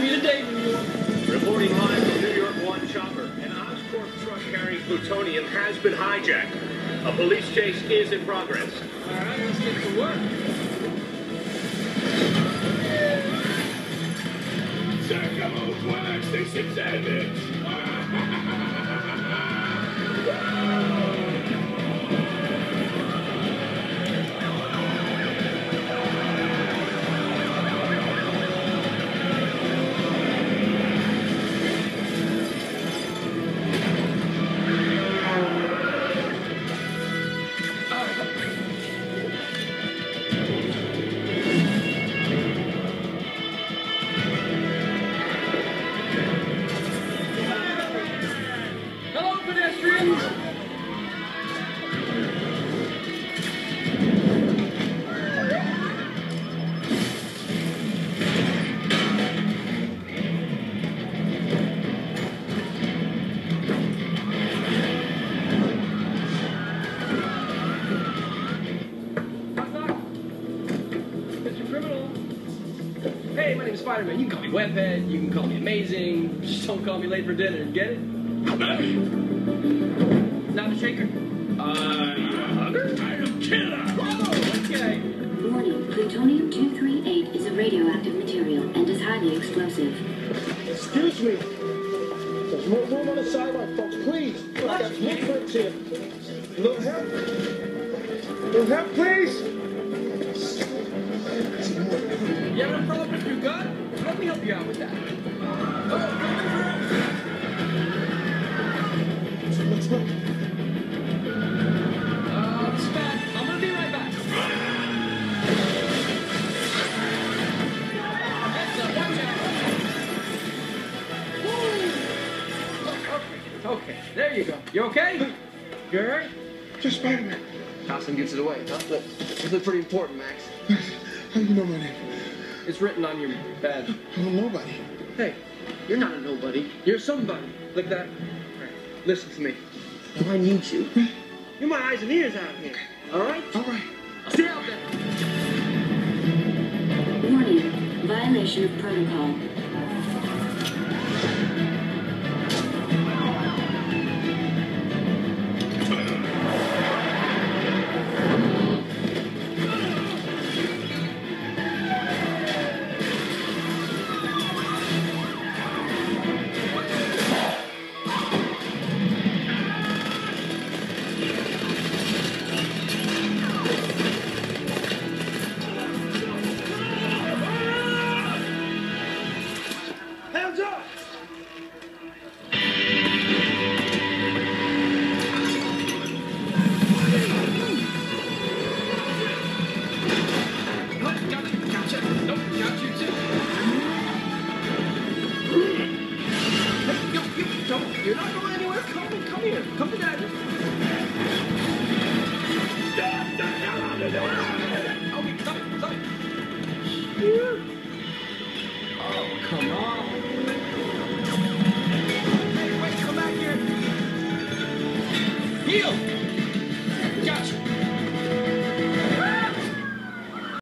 me New York. Reporting live from New York 1 Chopper, an Oscorp truck carrying plutonium has been hijacked. A police chase is in progress. All right, let's get to work. Sacamos 166 Hey, my name's Spider-Man. You can call me Webhead. You can call me Amazing. Just don't call me late for dinner. Get it? Not a shaker. Uh, you a hugger? I'm a killer. Whoa, okay. Warning, plutonium-238 is a radioactive material and is highly explosive. Excuse me. There's more room on the sidewalk, folks. Please. look, got footprints here. A little help. A little help, please. You having a problem with your gun? Let me help you out with that. Oh, let's go. Uh, this is bad. I'm gonna be right back. Heads up, watch out. Woo. Okay, okay, there you go. You okay? You alright? Just Spider-Man. Dawson gets it away, huh? Look, this looks pretty important, Max. How do you know my name? It's written on your badge. I'm a nobody. Hey, you're not a nobody. You're somebody. Like that. Listen to me. I need you. You're my eyes and ears out here. All right? All right. Stay out there. Warning, violation of protocol. You're not going anywhere. Come, come here. Come to. Okay, stop it. Stop it. Here. Oh, come on. Hey, wait, come back here. Heel.